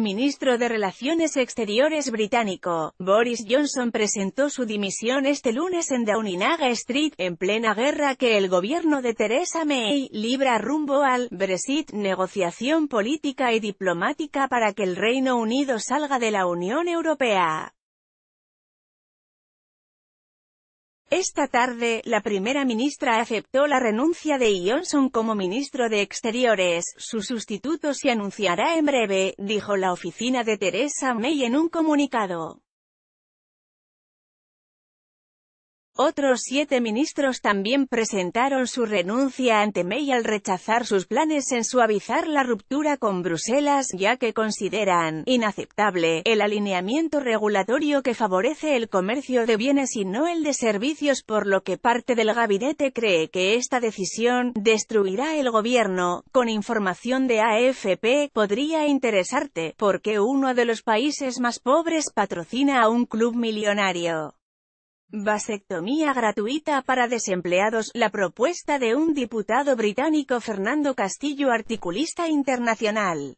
ministro de Relaciones Exteriores británico, Boris Johnson presentó su dimisión este lunes en Downing Street, en plena guerra que el gobierno de Theresa May libra rumbo al Brexit, negociación política y diplomática para que el Reino Unido salga de la Unión Europea. Esta tarde, la primera ministra aceptó la renuncia de Johnson como ministro de Exteriores. Su sustituto se anunciará en breve, dijo la oficina de Theresa May en un comunicado. Otros siete ministros también presentaron su renuncia ante May al rechazar sus planes en suavizar la ruptura con Bruselas, ya que consideran inaceptable el alineamiento regulatorio que favorece el comercio de bienes y no el de servicios por lo que parte del gabinete cree que esta decisión destruirá el gobierno. Con información de AFP, podría interesarte, porque uno de los países más pobres patrocina a un club millonario. Vasectomía gratuita para desempleados, la propuesta de un diputado británico Fernando Castillo articulista internacional.